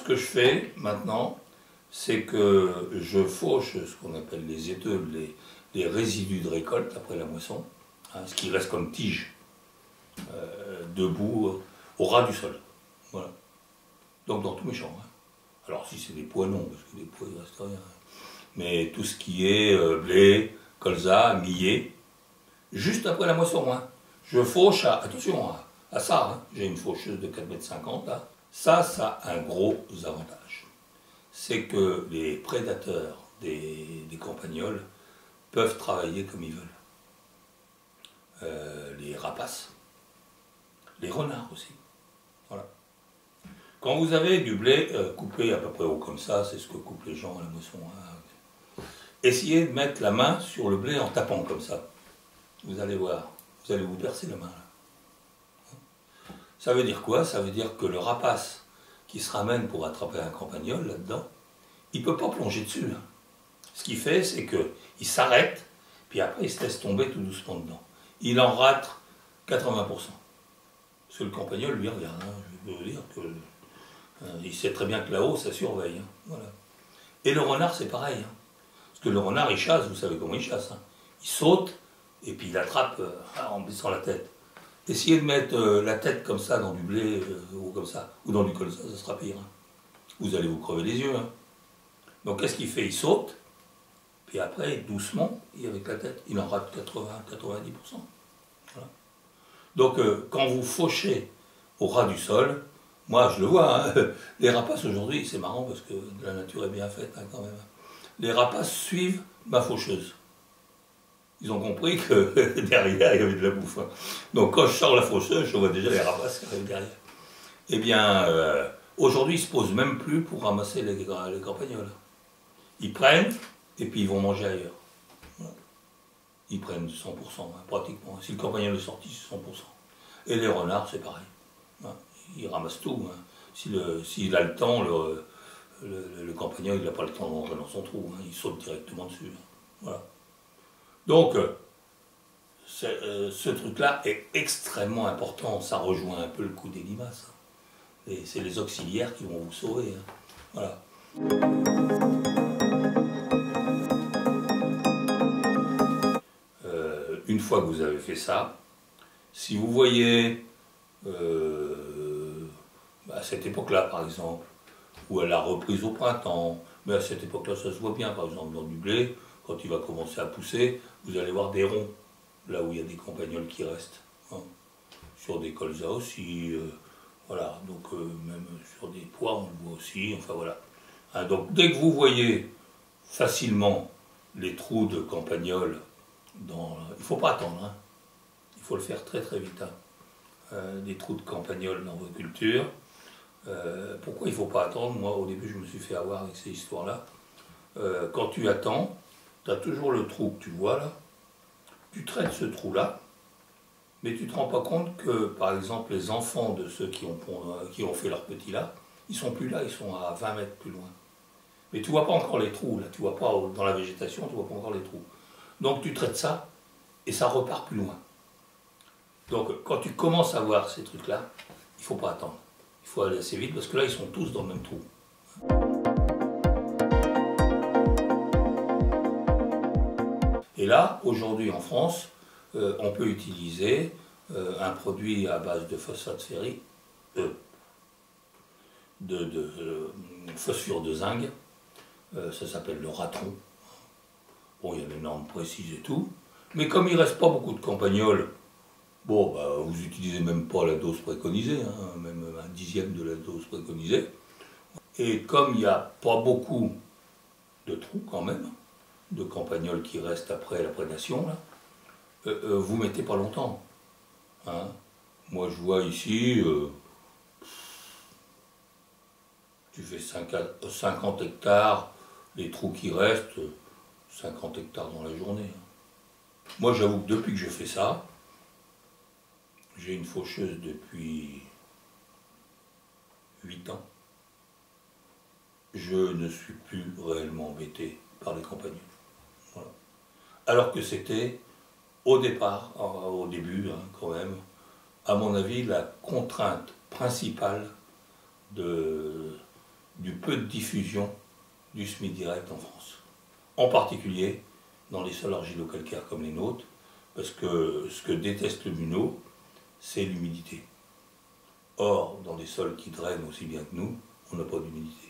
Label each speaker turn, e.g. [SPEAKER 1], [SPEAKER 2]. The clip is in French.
[SPEAKER 1] Ce que je fais maintenant, c'est que je fauche ce qu'on appelle les éteux, les, résidus de récolte après la moisson, hein, ce qui reste comme tige, euh, debout au ras du sol. Voilà. Donc dans tous mes champs. Hein. Alors si c'est des pois, non, parce que des pois, il ne reste rien. Mais tout ce qui est euh, blé, colza, millet, juste après la moisson. Hein. Je fauche à, attention à, ça, j'ai une faucheuse de 4,50 m là. Ça, ça a un gros avantage. C'est que les prédateurs des, campagnols peuvent travailler comme ils veulent. Euh, les rapaces, les renards aussi. Voilà. Quand vous avez du blé euh, coupé à peu près haut comme ça, c'est ce que coupent les gens à la moisson. Hein. Essayez de mettre la main sur le blé en tapant comme ça. Vous allez voir, vous allez vous percer la main. Ça veut dire quoi? Ça veut dire que le rapace qui se ramène pour attraper un campagnol là-dedans, il ne peut pas plonger dessus. Hein. Ce qu'il fait, c'est qu'il s'arrête, puis après il se laisse tomber tout doucement dedans. Il en rate 80%. Parce que le campagnol, lui, regarde. Hein. je veux dire que euh, il sait très bien que là-haut, ça surveille. Hein. Et le renard, c'est pareil. Parce que le renard, il chasse, vous savez comment il chasse. Il saute, et puis il attrape euh, en baissant la tête. Essayez de mettre euh, la tête comme ça dans du blé euh, ou comme ça, ou dans du colza, ça sera pire. Hein. Vous allez vous crever les yeux. Hein. Donc qu'est-ce qu'il fait? Il saute, puis après, doucement, et avec la tête, il en rate 80-90%. Donc euh, quand vous fauchez au ras du sol, moi je le vois, hein, les rapaces aujourd'hui, c'est marrant parce que la nature est bien faite quand même. Les rapaces suivent ma faucheuse ils ont compris que derrière, il y avait de la bouffe. Hein. Donc quand je sors la faucheuse, je vois déjà les rapaces qui arrivent derrière. Eh bien, euh, aujourd'hui, ils ne se posent même plus pour ramasser les, les campagnols. Ils prennent, et puis ils vont manger ailleurs. Ils prennent 100%, hein, pratiquement. Si le campagnol est sorti, c'est 100%. Et les renards, c'est pareil. Hein. Ils ramassent tout. S'il a le temps, le, le, campagnol, il n'a pas le temps de rentrer dans son trou. Il saute directement dessus. Voilà. Donc, euh, euh, ce truc-là est extrêmement important. Ça rejoint un peu le coup des limaces. Et c'est les auxiliaires qui vont vous sauver. Hein. Voilà. Euh, une fois que vous avez fait ça, si vous voyez à cette époque-là, par exemple, ou à la reprise au printemps, mais à cette époque-là, ça se voit bien, par exemple, dans du blé, quand il va commencer à pousser, vous allez voir des ronds, là où il y a des campagnols qui restent. Hein. Sur des colzas aussi, euh, voilà, donc euh, même sur des pois, on le voit aussi, enfin voilà. Hein, donc dès que vous voyez facilement les trous de campagnols, dans, il ne faut pas attendre, hein. il faut le faire très très vite. Euh, des trous de campagnols dans vos cultures. pourquoi il ne faut pas attendre? Moi, au début, je me suis fait avoir avec ces histoires-là. quand tu attends, tu as toujours le trou que tu vois là, tu traites ce trou-là, mais tu ne te rends pas compte que, par exemple, les enfants de ceux qui ont, qui ont fait leur petit là, ils sont plus là, ils sont à 20 mètres plus loin. Mais tu vois pas encore les trous, là, tu vois pas dans la végétation, tu vois pas encore les trous. Donc tu traites ça, et ça repart plus loin. Donc quand tu commences à voir ces trucs-là, il faut pas attendre. Il faut aller assez vite, parce que là, ils sont tous dans le même trou. Et là, aujourd'hui en France, euh, on peut utiliser euh, un produit à base de phosphate ferrique, euh, de, phosphore de zinc, ça s'appelle le ratron. Bon, il y a des normes précises et tout, mais comme il ne reste pas beaucoup de campagnols, bon, bah, vous n'utilisez même pas la dose préconisée, hein, même un dixième de la dose préconisée. Et comme il n'y a pas beaucoup de trous quand même, de campagnols qui restent après la prédation, là, euh, euh, vous mettez pas longtemps. Hein. Moi je vois ici, euh, tu fais 50 hectares, les trous qui restent, 50 hectares dans la journée. Moi j'avoue que depuis que je fais ça, j'ai une faucheuse depuis 8 ans. Je ne suis plus réellement embêté par les compagnons alors que c'était au départ, au début hein, quand même, à mon avis, la contrainte principale du peu de diffusion du SMI direct en France. En particulier dans les sols argilo-calcaires comme les nôtres, parce que ce que déteste le MUNO, c'est l'humidité. Or, dans des sols qui drainent aussi bien que nous, on n'a pas d'humidité.